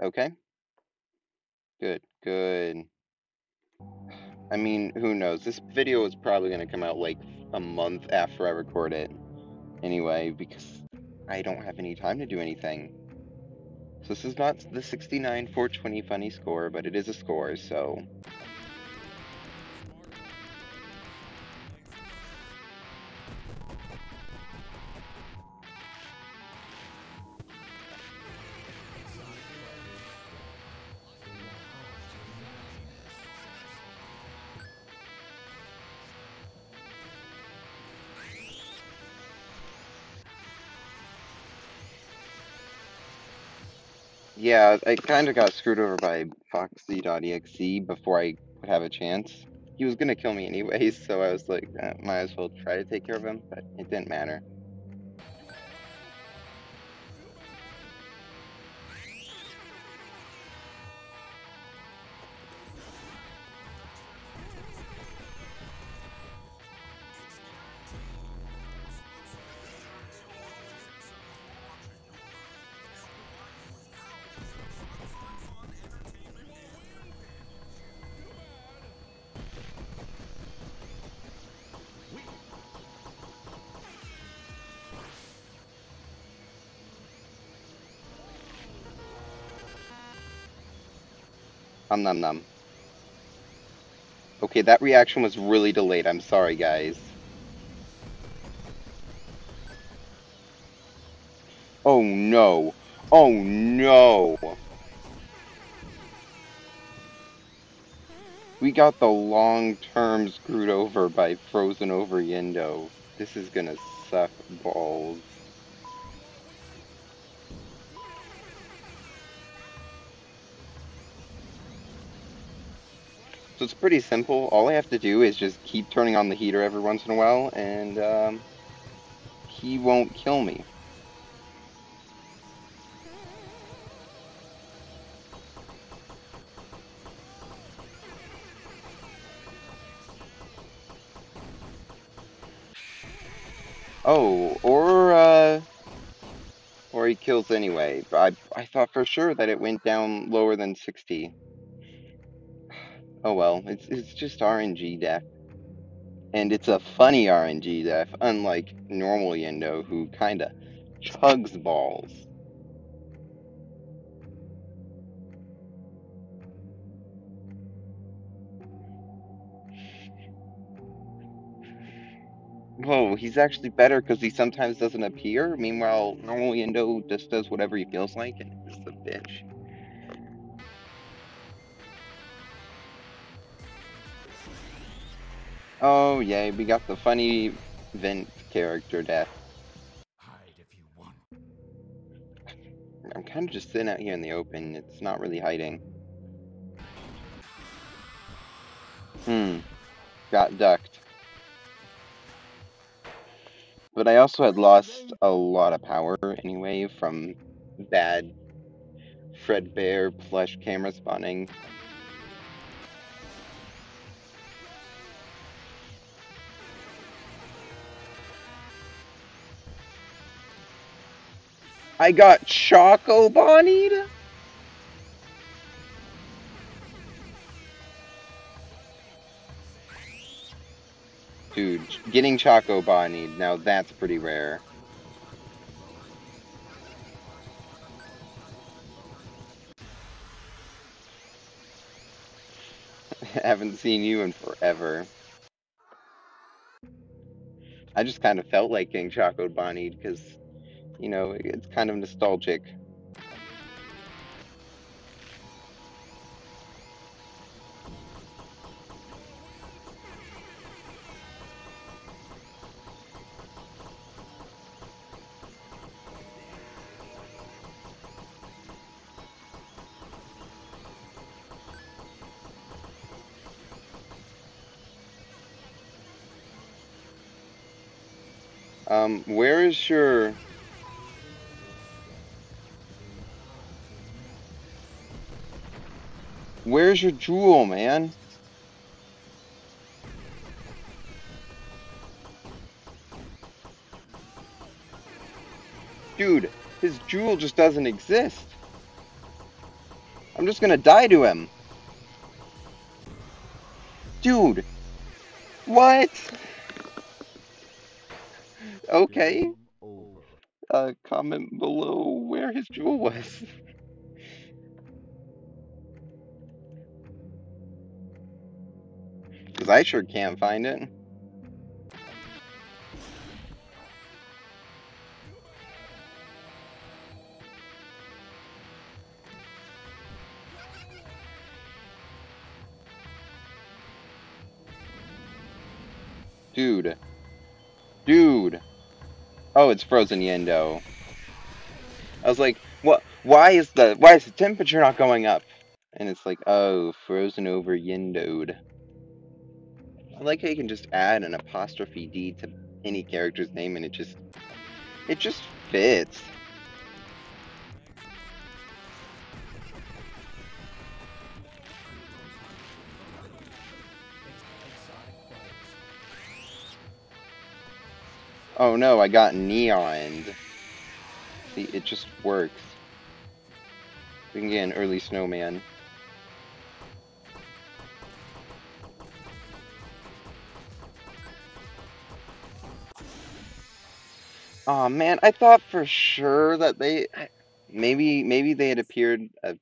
Okay? Good, good. I mean, who knows? This video is probably going to come out like a month after I record it. Anyway, because I don't have any time to do anything. So this is not the 69 420 funny score, but it is a score, so... Yeah, I kind of got screwed over by Foxy.exe before I would have a chance. He was gonna kill me anyways, so I was like, eh, might as well try to take care of him, but it didn't matter. Um num num. Okay, that reaction was really delayed. I'm sorry, guys. Oh no. Oh no. We got the long term screwed over by Frozen over Yenndo. This is gonna suck balls. So it's pretty simple. All I have to do is just keep turning on the heater every once in a while, and um, he won't kill me. Oh, or uh, or he kills anyway. I I thought for sure that it went down lower than 60. Oh well, it's it's just RNG death. And it's a funny RNG death, unlike normal Yenndo, who kinda chugs balls. Whoa, he's actually better because he sometimes doesn't appear. Meanwhile, normal Yenndo just does whatever he feels like and is a bitch. Oh, yay, we got the funny Vint character death. Hide if you want. I'm kind of just sitting out here in the open. It's not really hiding. Hmm. Got ducked. But I also had lost a lot of power anyway from bad Fredbear plush camera spawning. I got Choco Bonnied? Dude, getting Choco Bonnied, now that's pretty rare. Haven't seen you in forever. I just kind of felt like getting Choco Bonnied because, you know, it's kind of nostalgic. Um, where is your... Where's your jewel, man? Dude, his jewel just doesn't exist. I'm just gonna die to him. Dude. What? Okay. Uh, comment below where his jewel was. Because I sure can't find it. Dude. Dude. Oh, it's frozen Yenndo. I was like, what? Why is the why is the temperature not going up? And it's like, oh, frozen over Yenndoed. I like how you can just add an apostrophe D to any character's name and it just it just fits. Oh no, I got neoned. See, it just works. We can get an early snowman. Oh man, I thought for sure that they maybe maybe they had appeared a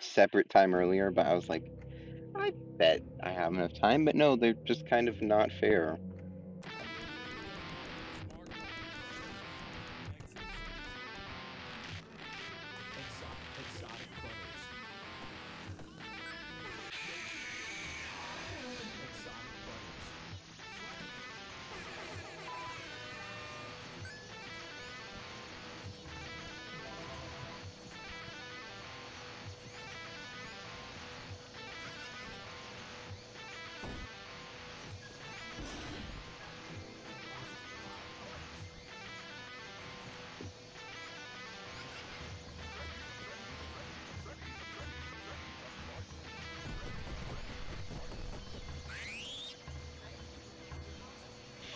separate time earlier, but I was like, I bet I have enough time, but no, they're just kind of not fair.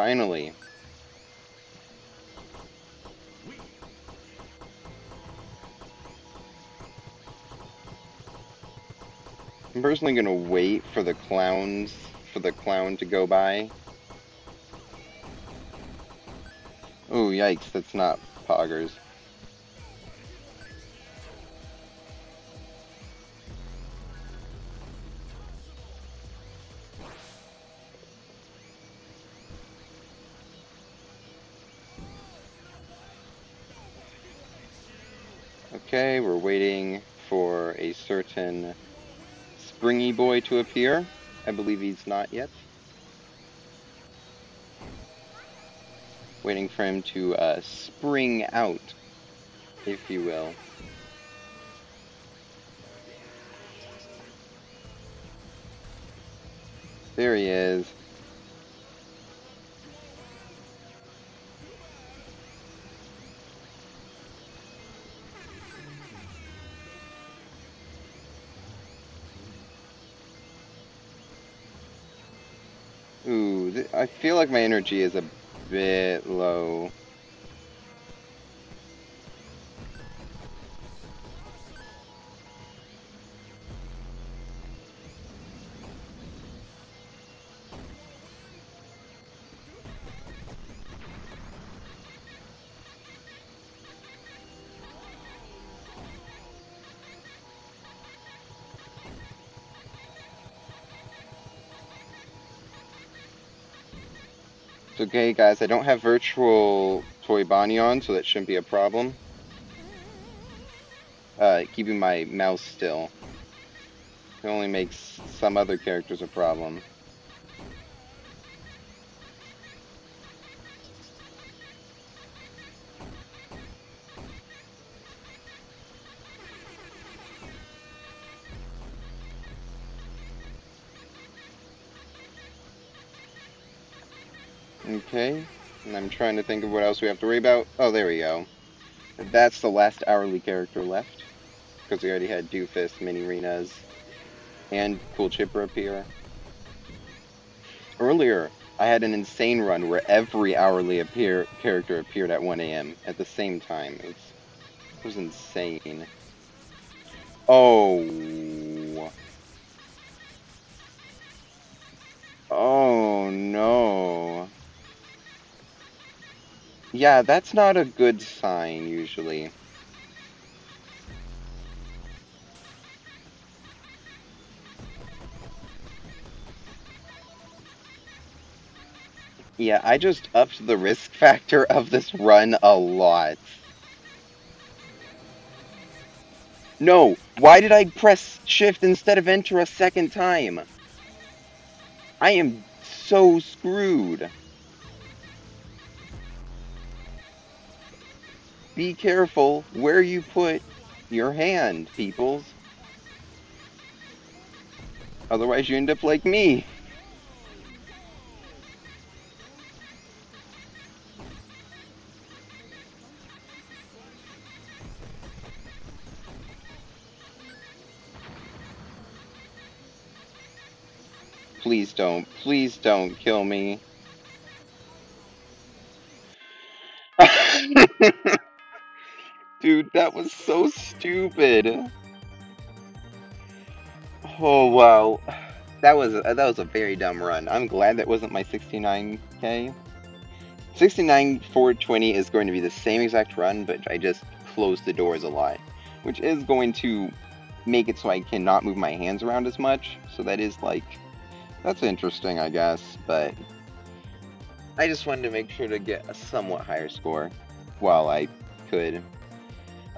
Finally. I'm personally gonna wait for the clowns, for the clown to go by. Oh, yikes, that's not poggers. Okay, we're waiting for a certain springy boy to appear. I believe he's not yet. Waiting for him to uh, spring out, if you will. There he is. I feel like my energy is a bit low. Okay, guys. I don't have virtual Toy Bonnie on, so that shouldn't be a problem. Uh, keeping my mouse still. It only makes some other characters a problem. Okay, and I'm trying to think of what else we have to worry about. Oh, there we go. That's the last hourly character left. Because we already had Doofus, Minireenas, and Cool Chipper appear. Earlier, I had an insane run where every hourly appear character appeared at 1 a.m. at the same time. It was, it was insane. Oh. Oh no. Yeah, that's not a good sign usually. Yeah, I just upped the risk factor of this run a lot. No! Why did I press shift instead of enter a second time? I am so screwed. Be careful where you put your hand, peoples. Otherwise you end up like me. Please don't. Please don't kill me. That was so stupid. Oh wow. That was uh, that was a very dumb run. I'm glad that wasn't my 69k. 69 420 is going to be the same exact run, but I just closed the doors a lot, which is going to make it so I cannot move my hands around as much. So that is like that's interesting, I guess, but I just wanted to make sure to get a somewhat higher score while I could.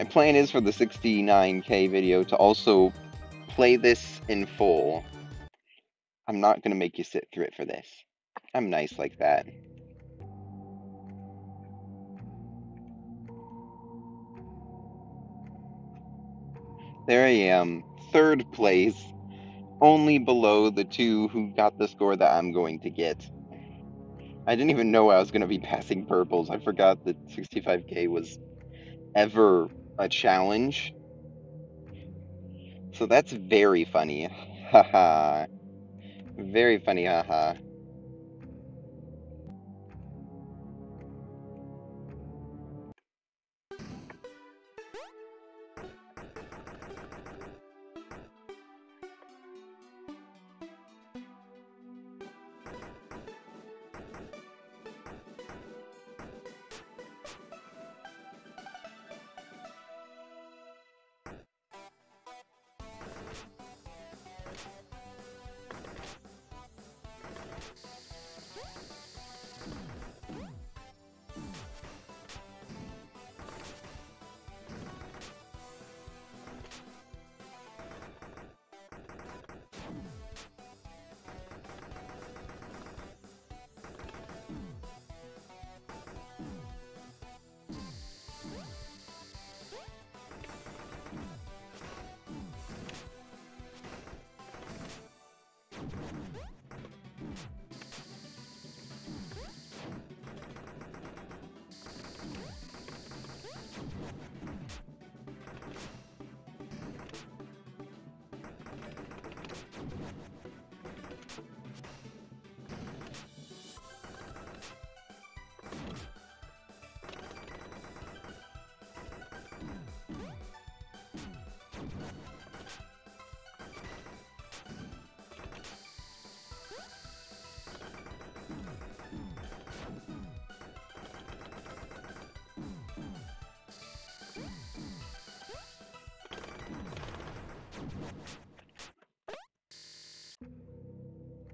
My plan is for the 69k video to also play this in full. I'm not going to make you sit through it for this. I'm nice like that. There I am, third place only below the two who got the score that I'm going to get. I didn't even know I was going to be passing purples. I forgot that 65k was ever a challenge. So that's very funny. Haha. very funny, haha.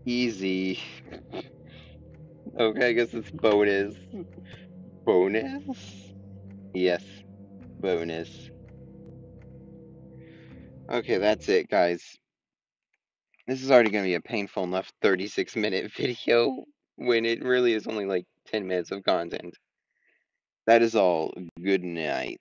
Easy. Okay, I guess it's bonus. Bonus? Yes, bonus. Okay, that's it, guys. This is already going to be a painful enough 36 minute video when it really is only like 10 minutes of content. That is all. Good night.